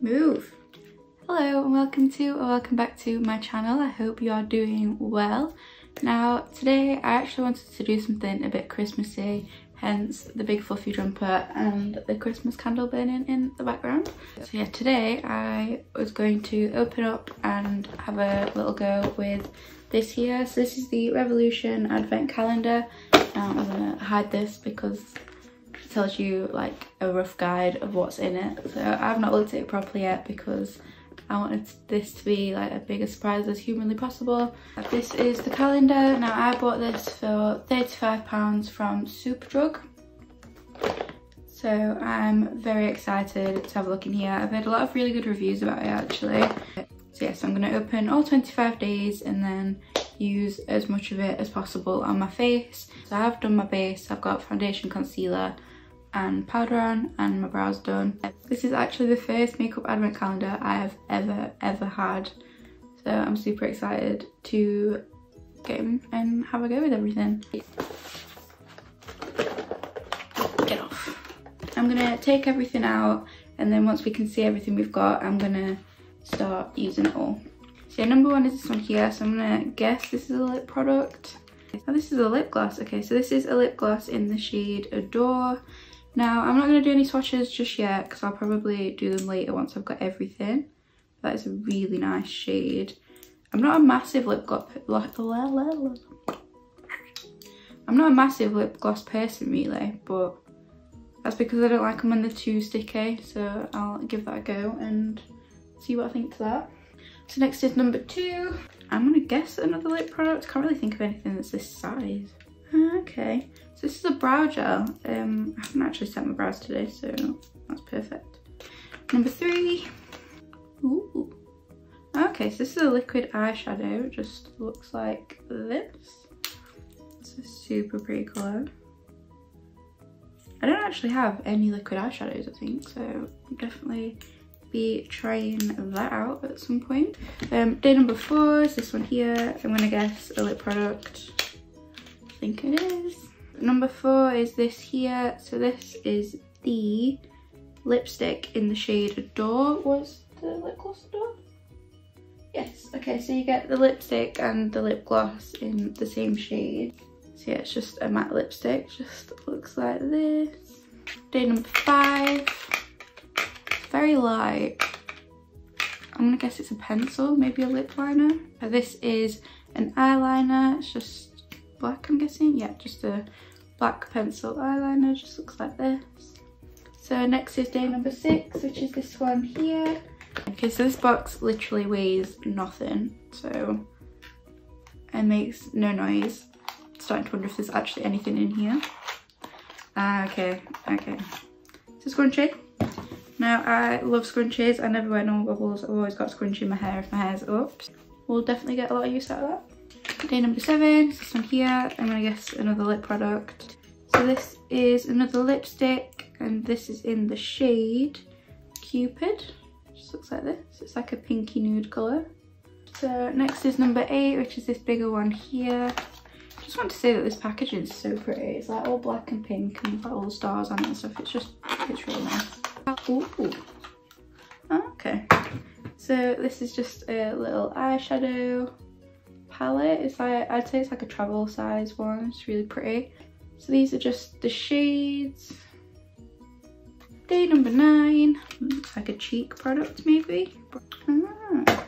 move. Hello and welcome to or welcome back to my channel. I hope you are doing well. Now today I actually wanted to do something a bit Christmassy hence the big fluffy jumper and the Christmas candle burning in the background. So yeah, today I was going to open up and have a little go with this here. So this is the Revolution Advent Calendar. Um, I'm gonna hide this because tells you like a rough guide of what's in it. So I've not looked at it properly yet because I wanted this to be like a big a surprise as humanly possible. This is the calendar. Now I bought this for £35 from Superdrug. So I'm very excited to have a look in here. I've heard a lot of really good reviews about it actually. So yes, I'm gonna open all 25 days and then use as much of it as possible on my face. So I've done my base, I've got foundation, concealer, and powder on and my brows done. This is actually the first makeup advent calendar I have ever, ever had. So I'm super excited to get in and have a go with everything. Get off. I'm gonna take everything out and then once we can see everything we've got, I'm gonna start using it all. So number one is this one here. So I'm gonna guess this is a lip product. Oh, this is a lip gloss. Okay, so this is a lip gloss in the shade Adore. Now, I'm not going to do any swatches just yet because I'll probably do them later once I've got everything. That is a really nice shade. I'm not a massive lip gloss... I'm not a massive lip gloss person really, but that's because I don't like them when they're too sticky. So I'll give that a go and see what I think to that. So next is number two. I'm going to guess another lip product. Can't really think of anything that's this size. Okay, so this is a brow gel. Um, I haven't actually set my brows today, so that's perfect. Number three. Ooh. Okay, so this is a liquid eyeshadow. It just looks like this. It's a super pretty colour. I don't actually have any liquid eyeshadows, I think, so I'll definitely be trying that out at some point. Um, day number four is this one here. I'm gonna guess a lip product I think it is. Number four is this here. So this is the lipstick in the shade Adore. Was the lip gloss Adore? Yes, okay, so you get the lipstick and the lip gloss in the same shade. So yeah, it's just a matte lipstick, just looks like this. Day number five, very light. I'm gonna guess it's a pencil, maybe a lip liner. This is an eyeliner, it's just black I'm guessing yeah just a black pencil eyeliner just looks like this. So next is day number six which is this one here. Okay so this box literally weighs nothing so it makes no noise. Starting to wonder if there's actually anything in here. Ah okay okay. So scrunchie? Now I love scrunchies. I never wear normal bubbles. I've always got scrunchie in my hair if my hair's up. We'll definitely get a lot of use out of that Day number seven, this one here, I'm gonna guess another lip product. So this is another lipstick and this is in the shade Cupid. Just looks like this, it's like a pinky nude colour. So next is number eight, which is this bigger one here. I just want to say that this packaging is so pretty. It's like all black and pink and got all the stars on it and stuff. It's just, it's really nice. Ooh. Oh, okay. So this is just a little eyeshadow palette. It's like, I'd say it's like a travel size one. It's really pretty. So these are just the shades. Day number nine. Looks like a cheek product maybe. Ah.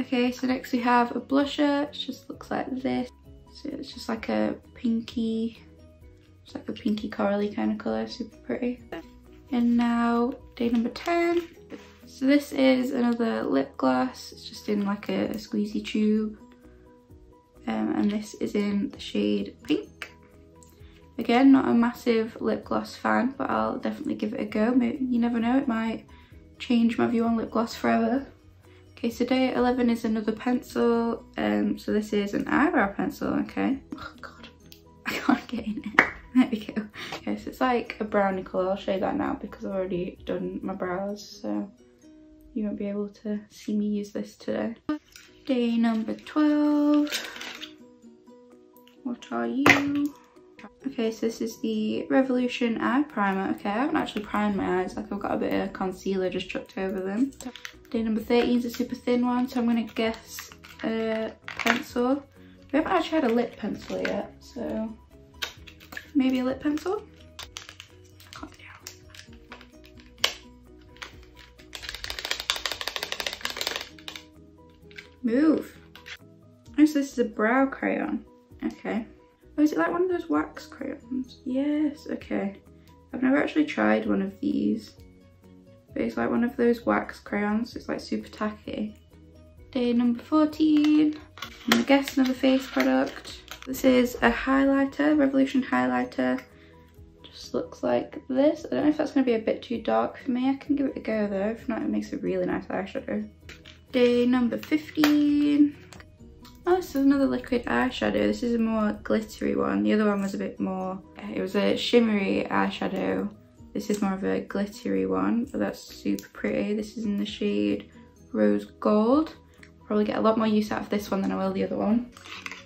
Okay, so next we have a blusher. It just looks like this. So it's just like a pinky, it's like a pinky corally kind of colour, super pretty. And now day number 10. So this is another lip gloss. It's just in like a, a squeezy tube. Um, and this is in the shade Pink. Again, not a massive lip gloss fan, but I'll definitely give it a go. You never know, it might change my view on lip gloss forever. Okay, so day 11 is another pencil. Um, so this is an eyebrow pencil, okay. Oh God, I can't get in it. There we go. Okay, so it's like a brownie colour. I'll show you that now because I've already done my brows. So you won't be able to see me use this today. Day number 12. What are you? Okay, so this is the Revolution Eye Primer. Okay, I haven't actually primed my eyes, like I've got a bit of concealer just chucked over them. Day number 13 is a super thin one, so I'm gonna guess a pencil. We haven't actually had a lip pencil yet, so maybe a lip pencil? Move. Oh, so this is a brow crayon. Okay. Oh, is it like one of those wax crayons? Yes, okay. I've never actually tried one of these. But it's like one of those wax crayons. It's like super tacky. Day number 14. I'm gonna guess another face product. This is a highlighter, Revolution highlighter. Just looks like this. I don't know if that's gonna be a bit too dark for me. I can give it a go though. If not, it makes a really nice eyeshadow. Day number 15. Oh, this is another liquid eyeshadow. This is a more glittery one. The other one was a bit more, eh, it was a shimmery eyeshadow. This is more of a glittery one, but that's super pretty. This is in the shade Rose Gold. Probably get a lot more use out of this one than I will the other one.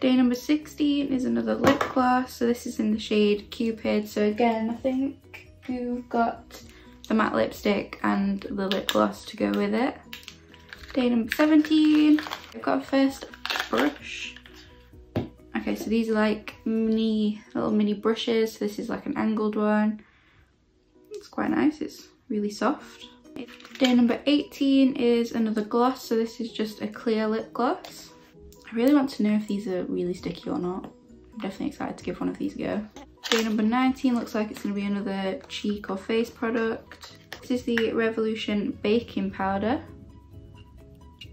Day number 16 is another lip gloss. So this is in the shade Cupid. So again, I think you've got the matte lipstick and the lip gloss to go with it. Day number 17, I've got a first brush. Okay, so these are like mini, little mini brushes. This is like an angled one. It's quite nice, it's really soft. Day number 18 is another gloss. So this is just a clear lip gloss. I really want to know if these are really sticky or not. I'm definitely excited to give one of these a go. Day number 19 looks like it's going to be another cheek or face product. This is the Revolution Baking Powder.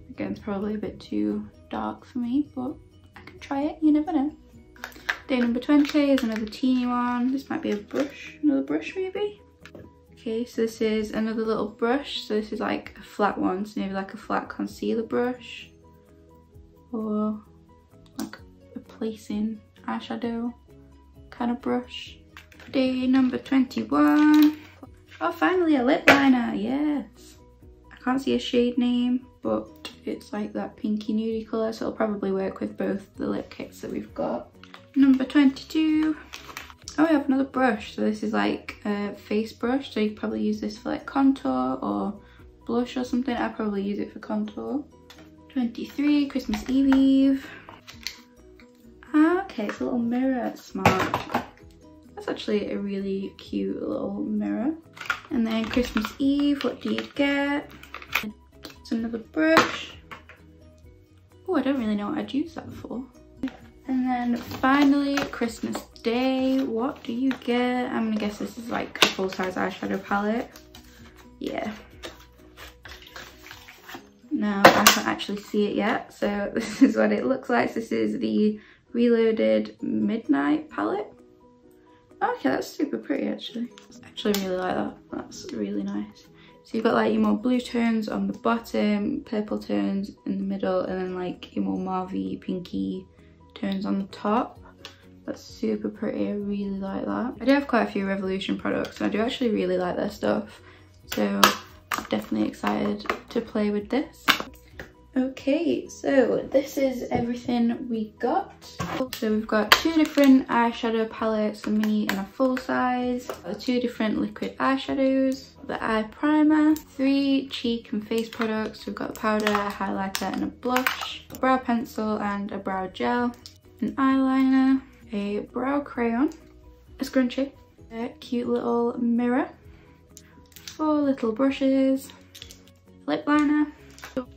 Again, it's probably a bit too dark for me, but I can try it, you never know. Day number 20 is another teeny one. This might be a brush, another brush maybe. Okay, so this is another little brush. So this is like a flat one, so maybe like a flat concealer brush. Or like a placing eyeshadow kind of brush. Day number 21. Oh, finally a lip liner, yes. I can't see a shade name, but it's like that pinky nudie colour, so it'll probably work with both the lip kits that we've got. Number 22. Oh, we have another brush. So this is like a face brush, so you probably use this for like contour or blush or something. I probably use it for contour. 23, Christmas Eve Eve. Okay, it's a little mirror, smart. That's actually a really cute little mirror. And then Christmas Eve, what do you get? Another brush. Oh, I don't really know what I'd use that for. And then finally, Christmas Day. What do you get? I'm gonna guess this is like a full-size eyeshadow palette. Yeah. Now, I can't actually see it yet. So this is what it looks like. This is the Reloaded Midnight palette. Oh, okay, that's super pretty actually. Actually really like that. That's really nice. So you've got like your more blue tones on the bottom, purple tones in the middle, and then like your more mauvey, pinky tones on the top. That's super pretty, I really like that. I do have quite a few Revolution products and I do actually really like their stuff. So definitely excited to play with this. Okay, so this is everything we got. So we've got two different eyeshadow palettes, a mini and a full size, two different liquid eyeshadows, the eye primer, three cheek and face products. We've got a powder, a highlighter and a blush, a brow pencil and a brow gel, an eyeliner, a brow crayon, a scrunchie, a cute little mirror, four little brushes, lip liner,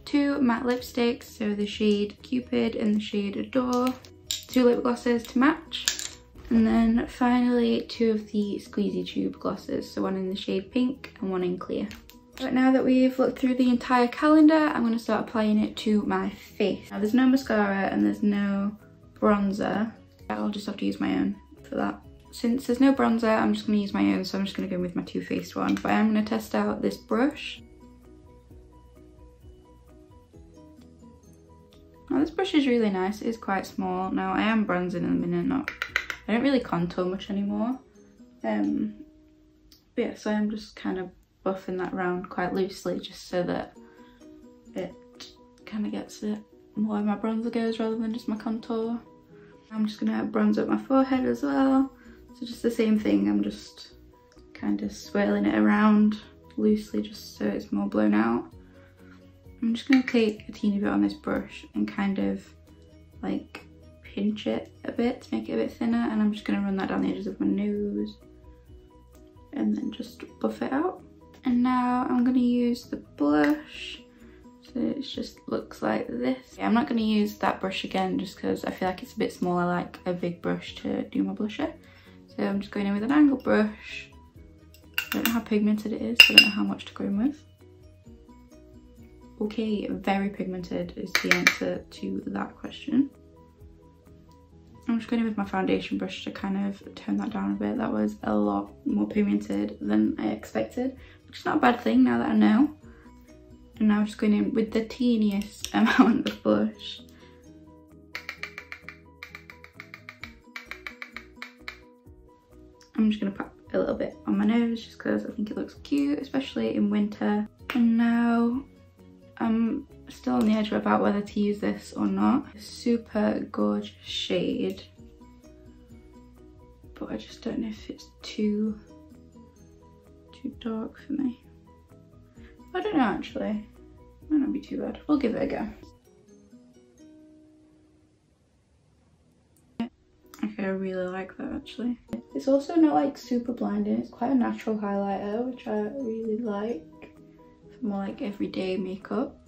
two matte lipsticks, so the shade Cupid and the shade Adore, two lip glosses to match, and then finally two of the squeezy tube glosses, so one in the shade pink and one in clear. But now that we've looked through the entire calendar, I'm going to start applying it to my face. Now there's no mascara and there's no bronzer. I'll just have to use my own for that. Since there's no bronzer, I'm just going to use my own, so I'm just going to go in with my Too Faced one. But I'm going to test out this brush. Now this brush is really nice, it is quite small. Now I am bronzing in a minute, not, I don't really contour much anymore. Um, but yeah, so I'm just kind of buffing that round quite loosely just so that it kind of gets it more where my bronzer goes rather than just my contour. I'm just gonna bronze up my forehead as well. So just the same thing, I'm just kind of swirling it around loosely just so it's more blown out. I'm just to take a teeny bit on this brush and kind of like pinch it a bit to make it a bit thinner and I'm just going to run that down the edges of my nose and then just buff it out. And now I'm going to use the blush. So it just looks like this. Yeah, I'm not going to use that brush again just because I feel like it's a bit small. I like a big brush to do my blusher. So I'm just going in with an angle brush. I don't know how pigmented it is, so I don't know how much to go in with. Okay, very pigmented is the answer to that question. I'm just going in with my foundation brush to kind of tone that down a bit. That was a lot more pigmented than I expected, which is not a bad thing now that I know. And now I'm just going in with the teeniest amount of blush. I'm just going to pop a little bit on my nose just because I think it looks cute, especially in winter. And now I'm still on the edge about whether to use this or not. Super gorgeous shade. But I just don't know if it's too, too dark for me. I don't know actually. Might not be too bad. We'll give it a go. Okay, I really like that actually. It's also not like super blinding. It's quite a natural highlighter, which I really like for more like everyday makeup.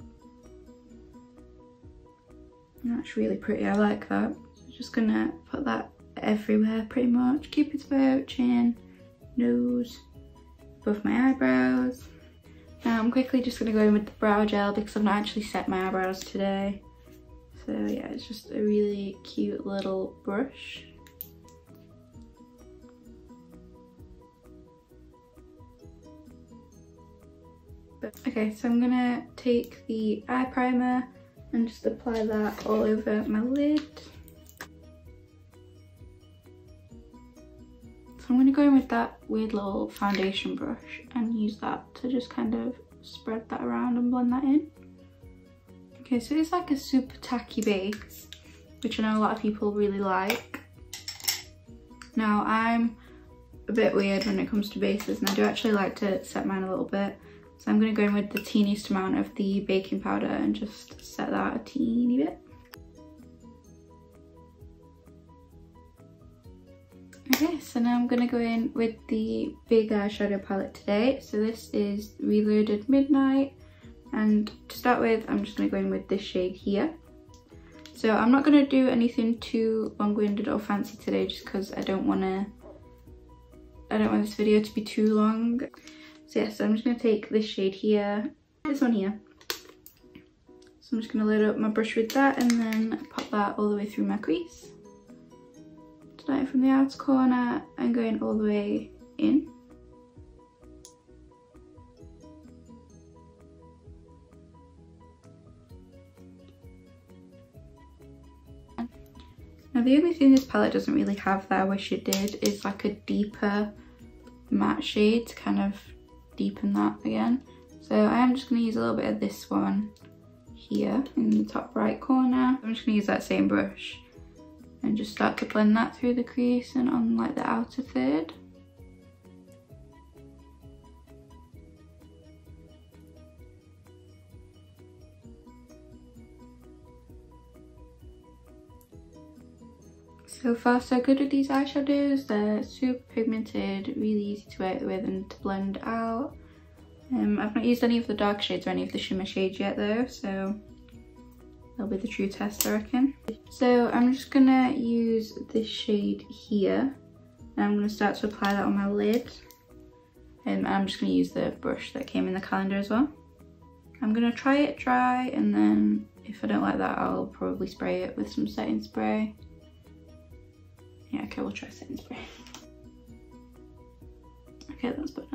That's really pretty, I like that. Just gonna put that everywhere pretty much. Cupid's bow, chin, nose, above my eyebrows. Now I'm quickly just gonna go in with the brow gel because I've not actually set my eyebrows today. So yeah, it's just a really cute little brush. Okay, so I'm gonna take the eye primer and just apply that all over my lid. So I'm going to go in with that weird little foundation brush and use that to just kind of spread that around and blend that in. Okay, so it's like a super tacky base, which I know a lot of people really like. Now I'm a bit weird when it comes to bases and I do actually like to set mine a little bit. So I'm going to go in with the teeniest amount of the baking powder and just set that a teeny bit. Okay, so now I'm going to go in with the big eyeshadow palette today. So this is Reloaded Midnight. And to start with, I'm just to go in with this shade here. So I'm not going to do anything too long-winded or fancy today just because I don't want to... I don't want this video to be too long. So yeah, so I'm just going to take this shade here, this one here. So I'm just going to load up my brush with that and then pop that all the way through my crease. Starting from the outer corner and going all the way in. Now the only thing this palette doesn't really have that I wish it did is like a deeper matte shade to kind of deepen that again. So I am just going to use a little bit of this one here in the top right corner. I'm just going to use that same brush and just start to blend that through the crease and on like the outer third. So far so good with these eyeshadows, they're super pigmented, really easy to work with and to blend out. Um, I've not used any of the dark shades or any of the shimmer shades yet though, so that'll be the true test I reckon. So I'm just gonna use this shade here and I'm gonna start to apply that on my lid. And I'm just gonna use the brush that came in the calendar as well. I'm gonna try it dry and then if I don't like that I'll probably spray it with some setting spray. Yeah, okay, we'll try spray. Okay, that's better.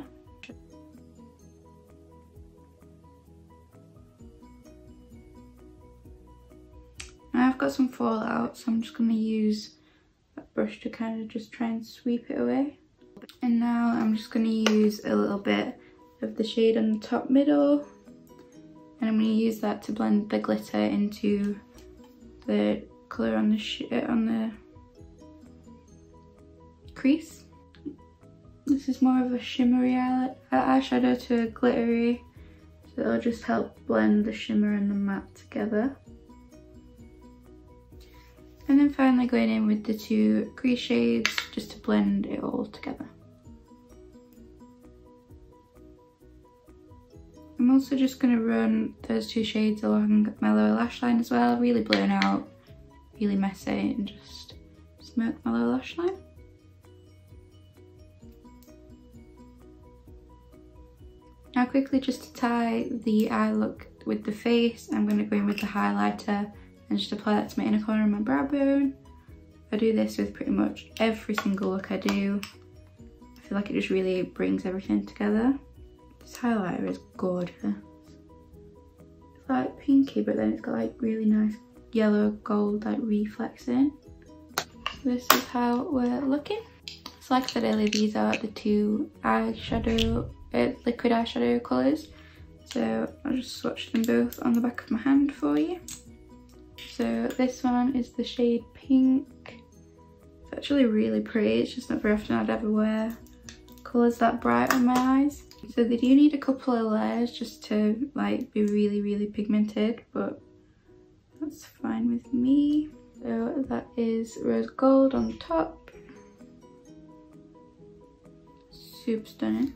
Now I've got some fallout, so I'm just going to use that brush to kind of just try and sweep it away. And now I'm just going to use a little bit of the shade on the top middle. And I'm going to use that to blend the glitter into the colour on the uh, on the crease. This is more of a shimmery eyeshadow to a glittery, so it'll just help blend the shimmer and the matte together. And then finally going in with the two crease shades just to blend it all together. I'm also just going to run those two shades along my lower lash line as well, really blown out, really messy and just smoke my lower lash line. Now quickly just to tie the eye look with the face, I'm going to go in with the highlighter and just apply that to my inner corner of my brow bone. I do this with pretty much every single look I do. I feel like it just really brings everything together. This highlighter is gorgeous. It's like pinky, but then it's got like really nice yellow gold like reflex in. This is how we're looking. So like I said earlier, these are the two eyeshadow, uh, liquid eyeshadow colours. So I'll just swatch them both on the back of my hand for you. So this one is the shade pink. It's actually really pretty. It's just not very often I'd ever wear colours that bright on my eyes. So they do need a couple of layers just to like be really, really pigmented, but that's fine with me. So that is rose gold on top. Super stunning.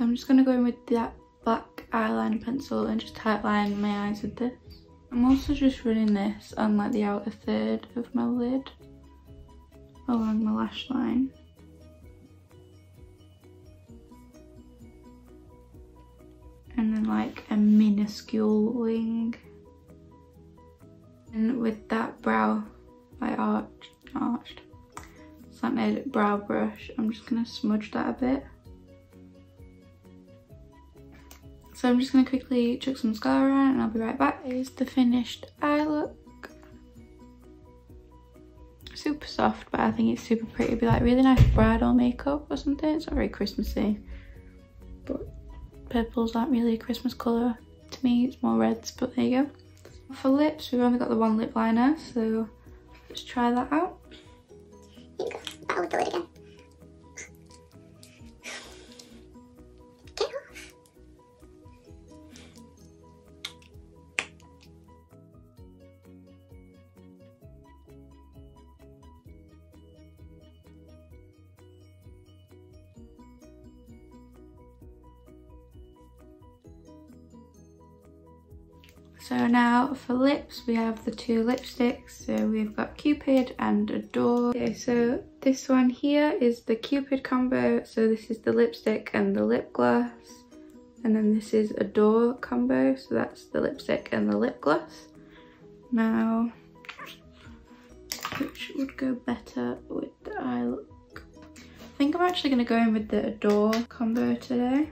So I'm just gonna go in with that black eyeliner pencil and just outline my eyes with this. I'm also just running this on like the outer third of my lid along my lash line. and then like a minuscule wing. And with that brow, like arched, arched, slanted brow brush, I'm just gonna smudge that a bit. So I'm just gonna quickly chuck some mascara on and I'll be right back. Here's the finished eye look. Super soft, but I think it's super pretty. It'd be like really nice bridal makeup or something. It's not very Christmassy, but Purples aren't really a Christmas colour to me, it's more reds, but there you go. For lips, we've only got the one lip liner, so let's try that out. I'll do it again. So now for lips, we have the two lipsticks. So we've got Cupid and Adore. Okay, so this one here is the Cupid combo. So this is the lipstick and the lip gloss. And then this is Adore combo. So that's the lipstick and the lip gloss. Now, which would go better with the eye look? I think I'm actually going to go in with the Adore combo today.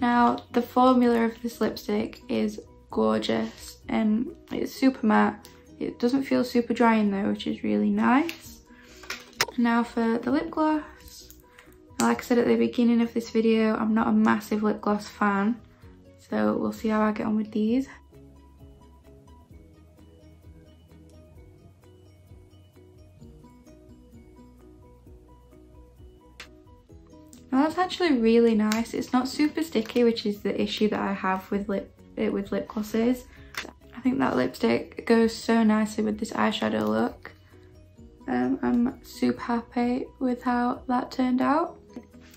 Now, the formula of this lipstick is gorgeous and it's super matte. It doesn't feel super drying though, which is really nice. Now for the lip gloss. Like I said at the beginning of this video, I'm not a massive lip gloss fan. So we'll see how I get on with these. Actually really nice. It's not super sticky, which is the issue that I have with lip it with lip glosses. I think that lipstick goes so nicely with this eyeshadow look. Um, I'm super happy with how that turned out.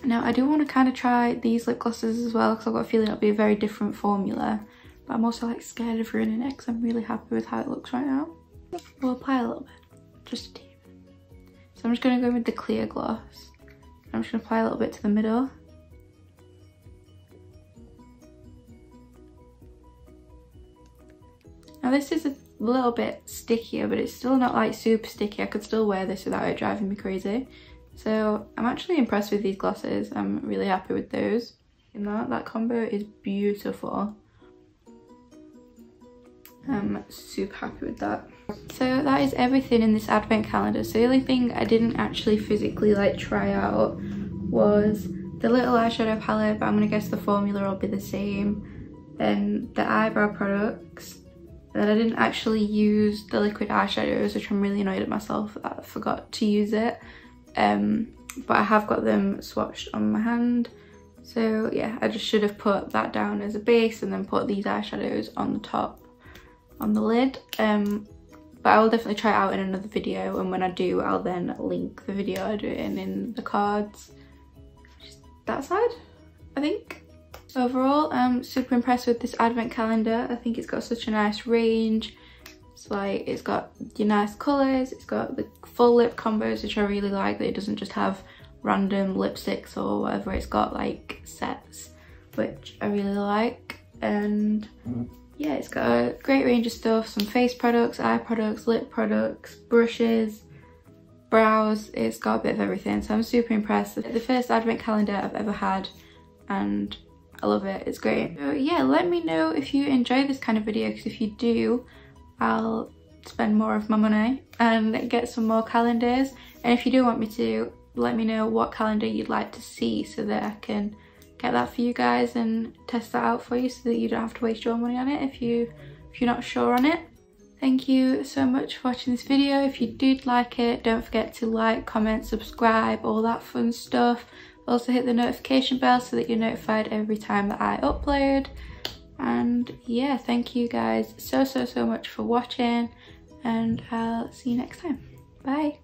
Now I do want to kind of try these lip glosses as well because I've got a feeling it'll be a very different formula. But I'm also like scared of ruining it because I'm really happy with how it looks right now. We'll apply a little bit, just a teeny So I'm just going to go with the clear gloss. I'm just to apply a little bit to the middle. Now this is a little bit stickier, but it's still not like super sticky. I could still wear this without it driving me crazy. So I'm actually impressed with these glosses. I'm really happy with those. In that, that combo is beautiful. I'm super happy with that. So that is everything in this advent calendar. So the only thing I didn't actually physically like try out was the little eyeshadow palette, but I'm gonna guess the formula will be the same. Then the eyebrow products, And then I didn't actually use the liquid eyeshadows, which I'm really annoyed at myself that I forgot to use it. Um, but I have got them swatched on my hand. So yeah, I just should have put that down as a base and then put these eyeshadows on the top on the lid. Um, but I will definitely try it out in another video and when I do I'll then link the video I do it in in the cards. Just that side, I think. Overall I'm super impressed with this advent calendar. I think it's got such a nice range. It's like, it's got your nice colours, it's got the full lip combos which I really like that it doesn't just have random lipsticks or whatever, it's got like sets which I really like and yeah, it's got a great range of stuff, some face products, eye products, lip products, brushes, brows, it's got a bit of everything. So I'm super impressed. The first advent calendar I've ever had and I love it, it's great. So yeah, let me know if you enjoy this kind of video because if you do, I'll spend more of my money and get some more calendars. And if you do want me to, let me know what calendar you'd like to see so that I can get that for you guys and test that out for you so that you don't have to waste your money on it if you if you're not sure on it. Thank you so much for watching this video. If you did like it, don't forget to like, comment, subscribe, all that fun stuff. Also hit the notification bell so that you're notified every time that I upload. And yeah, thank you guys so, so, so much for watching and I'll see you next time. Bye.